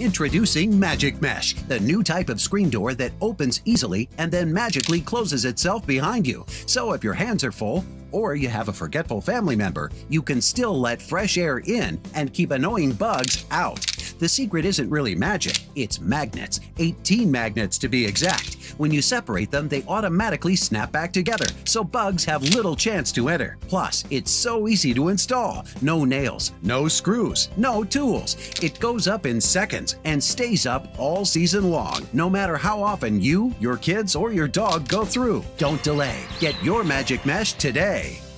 Introducing Magic Mesh, the new type of screen door that opens easily and then magically closes itself behind you. So if your hands are full, or you have a forgetful family member, you can still let fresh air in and keep annoying bugs out. The secret isn't really magic, it's magnets, 18 magnets to be exact. When you separate them, they automatically snap back together, so bugs have little chance to enter. Plus, it's so easy to install. No nails, no screws, no tools. It goes up in seconds and stays up all season long, no matter how often you, your kids, or your dog go through. Don't delay. Get your magic mesh today today.